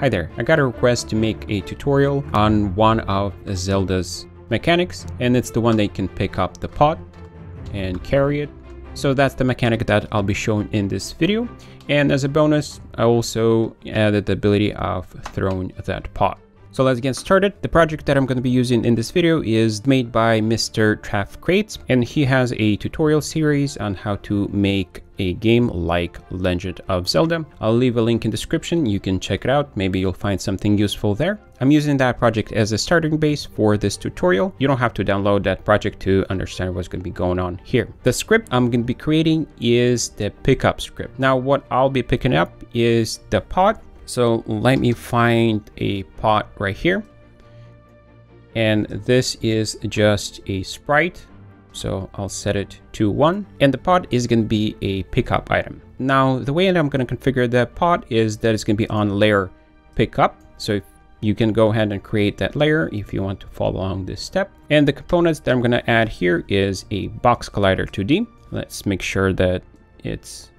Hi there, I got a request to make a tutorial on one of Zelda's mechanics, and it's the one that can pick up the pot and carry it. So that's the mechanic that I'll be showing in this video. And as a bonus, I also added the ability of throwing that pot. So let's get started. The project that I'm going to be using in this video is made by Mr. Taft Creates, and he has a tutorial series on how to make a game like Legend of Zelda. I'll leave a link in description, you can check it out, maybe you'll find something useful there. I'm using that project as a starting base for this tutorial. You don't have to download that project to understand what's going to be going on here. The script I'm going to be creating is the pickup script. Now what I'll be picking up is the pot so let me find a pot right here. And this is just a sprite. So I'll set it to one and the pot is going to be a pickup item. Now, the way that I'm going to configure the pot is that it's going to be on layer pickup. So you can go ahead and create that layer if you want to follow along this step. And the components that I'm going to add here is a box collider 2D. Let's make sure that it's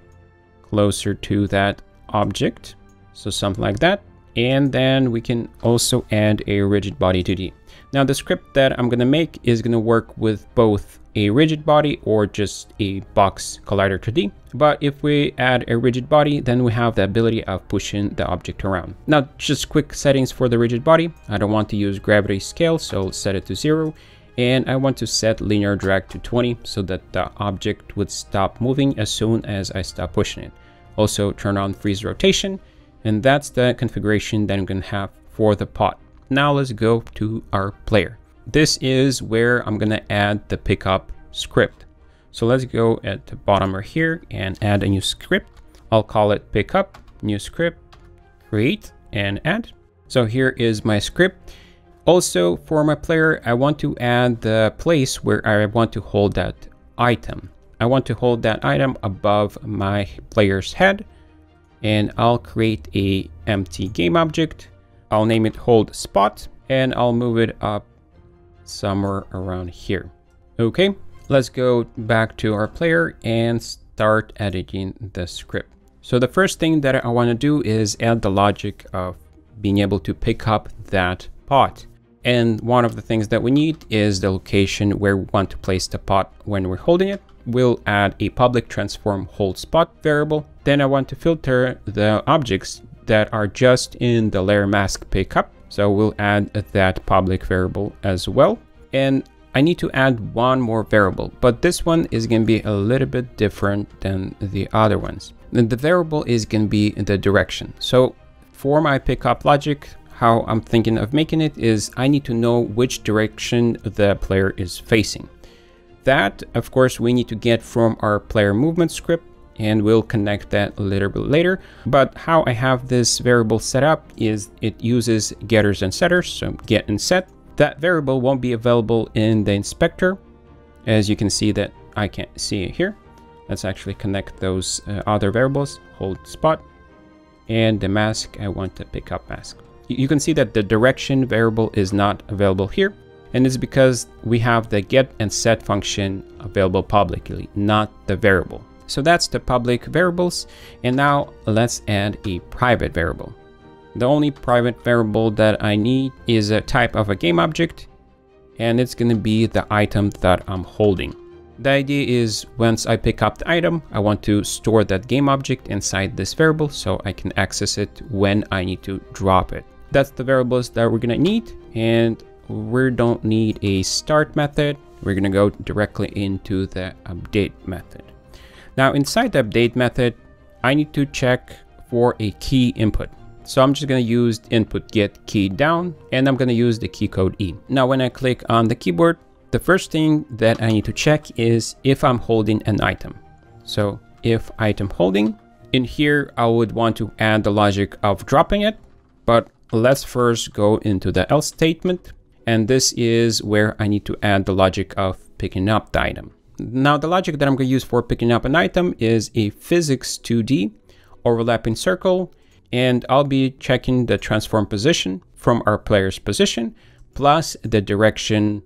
closer to that object. So something like that. And then we can also add a rigid body 2D. Now the script that I'm gonna make is gonna work with both a rigid body or just a box collider 2D. But if we add a rigid body, then we have the ability of pushing the object around. Now, just quick settings for the rigid body. I don't want to use gravity scale, so set it to zero. And I want to set linear drag to 20 so that the object would stop moving as soon as I stop pushing it. Also turn on freeze rotation and that's the configuration that I'm to have for the pot. Now let's go to our player. This is where I'm going to add the pickup script. So let's go at the bottom right here and add a new script. I'll call it pickup, new script, create and add. So here is my script. Also for my player, I want to add the place where I want to hold that item. I want to hold that item above my player's head and I'll create a empty game object. I'll name it hold spot and I'll move it up somewhere around here. Okay, let's go back to our player and start editing the script. So the first thing that I want to do is add the logic of being able to pick up that pot. And one of the things that we need is the location where we want to place the pot when we're holding it. We'll add a public transform hold spot variable. Then I want to filter the objects that are just in the layer mask pickup. So we'll add that public variable as well. And I need to add one more variable, but this one is going to be a little bit different than the other ones. And the variable is going to be the direction. So for my pickup logic, how I'm thinking of making it is I need to know which direction the player is facing. That, of course, we need to get from our player movement script and we'll connect that a little bit later. But how I have this variable set up is it uses getters and setters, so get and set. That variable won't be available in the inspector, as you can see that I can't see it here. Let's actually connect those uh, other variables, hold spot, and the mask, I want to pick up mask you can see that the direction variable is not available here. And it's because we have the get and set function available publicly, not the variable. So that's the public variables. And now let's add a private variable. The only private variable that I need is a type of a game object, and it's going to be the item that I'm holding. The idea is once I pick up the item, I want to store that game object inside this variable so I can access it when I need to drop it that's the variables that we're gonna need and we don't need a start method we're gonna go directly into the update method now inside the update method I need to check for a key input so I'm just going to use input get key down and I'm going to use the key code E. Now when I click on the keyboard, the first thing that I need to check is if I'm holding an item. So if item holding, in here I would want to add the logic of dropping it, but Let's first go into the else statement. And this is where I need to add the logic of picking up the item. Now the logic that I'm going to use for picking up an item is a physics 2D overlapping circle. And I'll be checking the transform position from our player's position plus the direction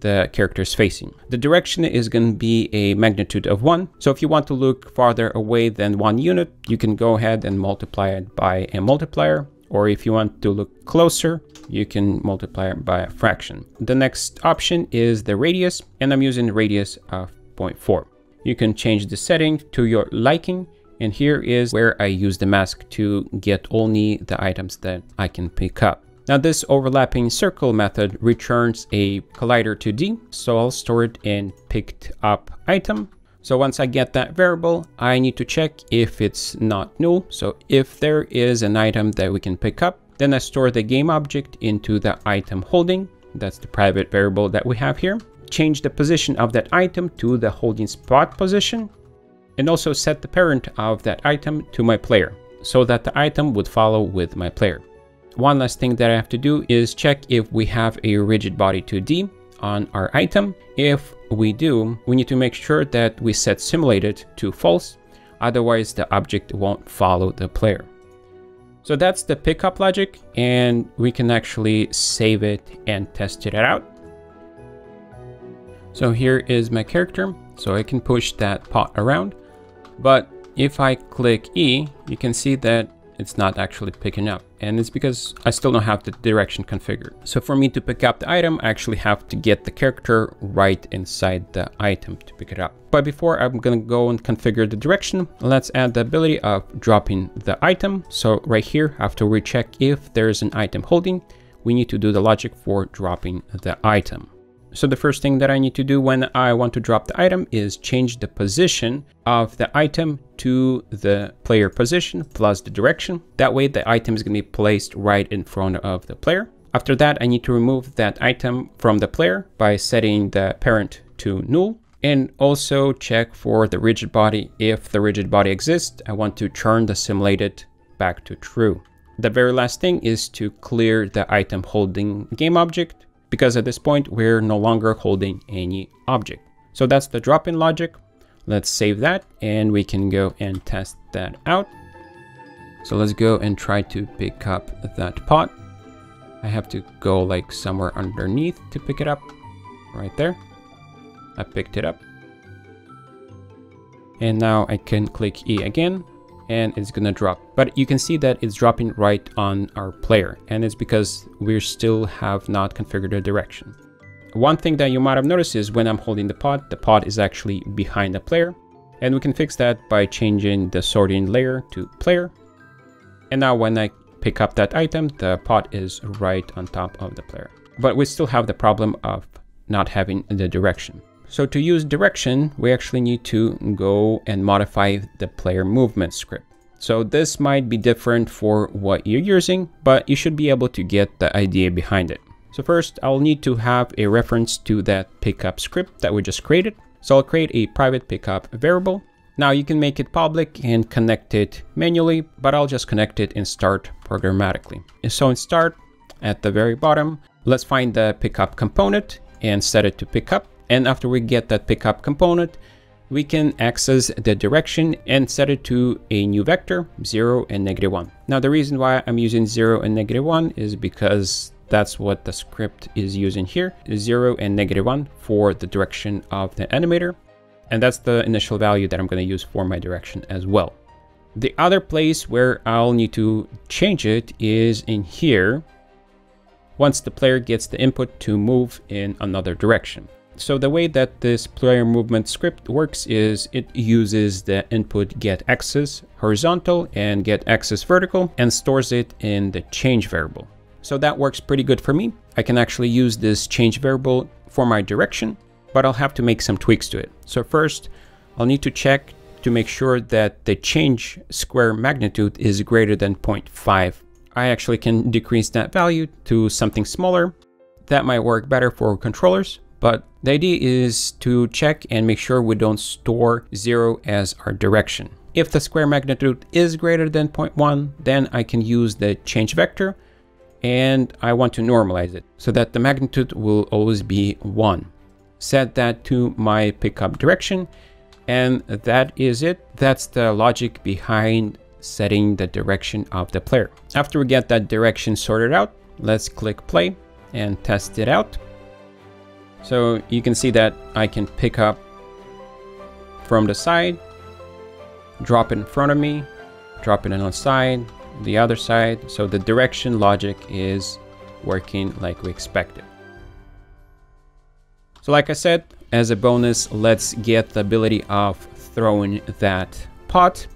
the character is facing. The direction is going to be a magnitude of 1. So if you want to look farther away than one unit, you can go ahead and multiply it by a multiplier or if you want to look closer, you can multiply it by a fraction. The next option is the radius, and I'm using radius of 0.4. You can change the setting to your liking, and here is where I use the mask to get only the items that I can pick up. Now this overlapping circle method returns a collider 2D, so I'll store it in picked up item. So once I get that variable, I need to check if it's not null. So if there is an item that we can pick up, then I store the game object into the item holding. That's the private variable that we have here. Change the position of that item to the holding spot position. And also set the parent of that item to my player so that the item would follow with my player. One last thing that I have to do is check if we have a rigid body 2D on our item. If we do, we need to make sure that we set simulated to false, otherwise the object won't follow the player. So that's the pickup logic and we can actually save it and test it out. So here is my character, so I can push that pot around, but if I click E, you can see that it's not actually picking up. And it's because I still don't have the direction configured. So for me to pick up the item, I actually have to get the character right inside the item to pick it up. But before I'm gonna go and configure the direction, let's add the ability of dropping the item. So right here, after we check if there's an item holding, we need to do the logic for dropping the item. So the first thing that I need to do when I want to drop the item is change the position of the item to the player position plus the direction. That way the item is going to be placed right in front of the player. After that, I need to remove that item from the player by setting the parent to null and also check for the rigid body. If the rigid body exists, I want to turn the simulated back to true. The very last thing is to clear the item holding game object because at this point we're no longer holding any object. So that's the drop-in logic. Let's save that and we can go and test that out. So let's go and try to pick up that pot. I have to go like somewhere underneath to pick it up. Right there. I picked it up. And now I can click E again and it's gonna drop. But you can see that it's dropping right on our player and it's because we still have not configured the direction. One thing that you might have noticed is when I'm holding the pod, the pod is actually behind the player and we can fix that by changing the sorting layer to player. And now when I pick up that item, the pod is right on top of the player. But we still have the problem of not having the direction. So to use direction, we actually need to go and modify the player movement script. So this might be different for what you're using, but you should be able to get the idea behind it. So first, I'll need to have a reference to that pickup script that we just created. So I'll create a private pickup variable. Now you can make it public and connect it manually, but I'll just connect it in start programmatically. So in start, at the very bottom, let's find the pickup component and set it to pickup. And after we get that pickup component, we can access the direction and set it to a new vector, 0 and negative 1. Now the reason why I'm using 0 and negative 1 is because that's what the script is using here, 0 and negative 1 for the direction of the animator. And that's the initial value that I'm going to use for my direction as well. The other place where I'll need to change it is in here, once the player gets the input to move in another direction. So the way that this player movement script works is it uses the input get axis horizontal and get axis vertical and stores it in the change variable. So that works pretty good for me. I can actually use this change variable for my direction, but I'll have to make some tweaks to it. So first, I'll need to check to make sure that the change square magnitude is greater than 0.5. I actually can decrease that value to something smaller. That might work better for controllers, but the idea is to check and make sure we don't store 0 as our direction. If the square magnitude is greater than 0.1, then I can use the change vector and I want to normalize it so that the magnitude will always be 1. Set that to my pickup direction and that is it. That's the logic behind setting the direction of the player. After we get that direction sorted out, let's click play and test it out. So you can see that I can pick up from the side, drop it in front of me, drop it on the side, the other side. So the direction logic is working like we expected. So like I said, as a bonus, let's get the ability of throwing that pot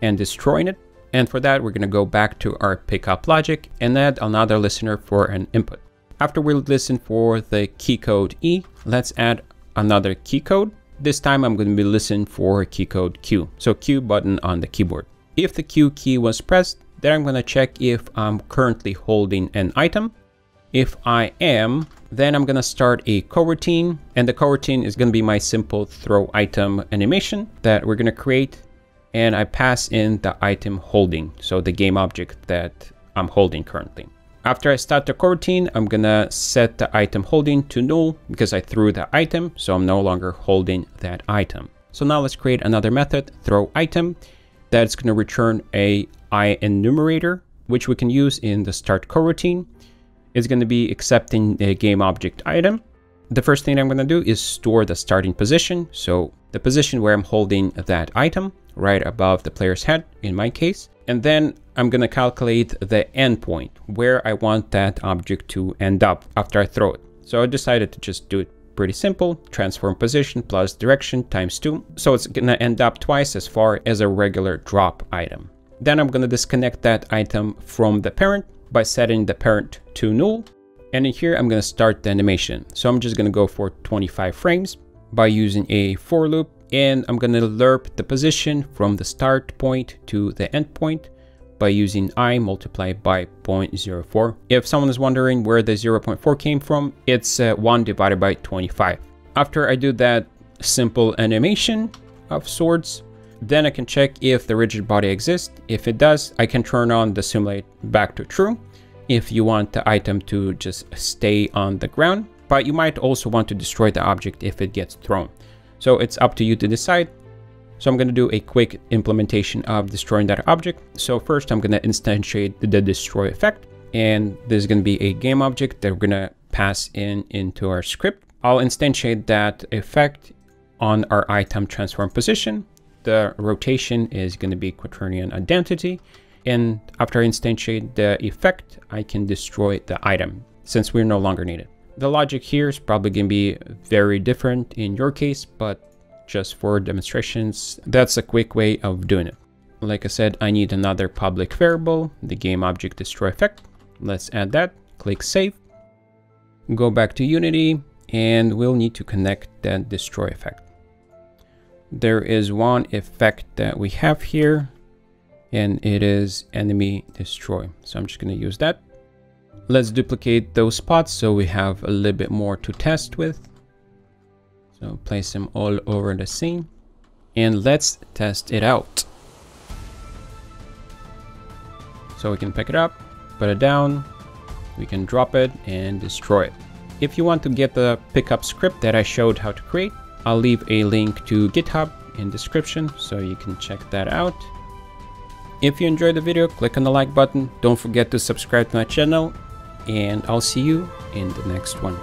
and destroying it. And for that, we're going to go back to our pickup logic and add another listener for an input. After we listen for the key code E, let's add another key code. This time I'm going to be listening for key code Q. So Q button on the keyboard. If the Q key was pressed, then I'm going to check if I'm currently holding an item. If I am, then I'm going to start a coroutine and the coroutine is going to be my simple throw item animation that we're going to create and I pass in the item holding, so the game object that I'm holding currently. After I start the coroutine, I'm gonna set the item holding to null because I threw the item, so I'm no longer holding that item. So now let's create another method, throw item, that's gonna return a i enumerator, which we can use in the start coroutine. It's gonna be accepting a game object item. The first thing I'm gonna do is store the starting position. So the position where I'm holding that item right above the player's head in my case. And then I'm going to calculate the endpoint where I want that object to end up after I throw it. So I decided to just do it pretty simple. Transform position plus direction times 2. So it's going to end up twice as far as a regular drop item. Then I'm going to disconnect that item from the parent by setting the parent to null. And in here, I'm going to start the animation. So I'm just going to go for 25 frames by using a for loop and I'm gonna lerp the position from the start point to the end point by using i multiplied by 0.04. If someone is wondering where the 0.4 came from, it's uh, 1 divided by 25. After I do that simple animation of sorts, then I can check if the rigid body exists. If it does, I can turn on the simulate back to true if you want the item to just stay on the ground, but you might also want to destroy the object if it gets thrown. So it's up to you to decide. So I'm going to do a quick implementation of destroying that object. So first I'm going to instantiate the destroy effect. And there's going to be a game object that we're going to pass in into our script. I'll instantiate that effect on our item transform position. The rotation is going to be quaternion identity. And after I instantiate the effect, I can destroy the item since we're no longer needed. The logic here is probably going to be very different in your case, but just for demonstrations, that's a quick way of doing it. Like I said, I need another public variable, the game object destroy effect. Let's add that, click save, go back to Unity, and we'll need to connect that destroy effect. There is one effect that we have here, and it is enemy destroy. So I'm just going to use that. Let's duplicate those spots so we have a little bit more to test with. So place them all over the scene and let's test it out. So we can pick it up, put it down, we can drop it and destroy it. If you want to get the pickup script that I showed how to create, I'll leave a link to GitHub in description so you can check that out. If you enjoyed the video, click on the like button. Don't forget to subscribe to my channel and I'll see you in the next one.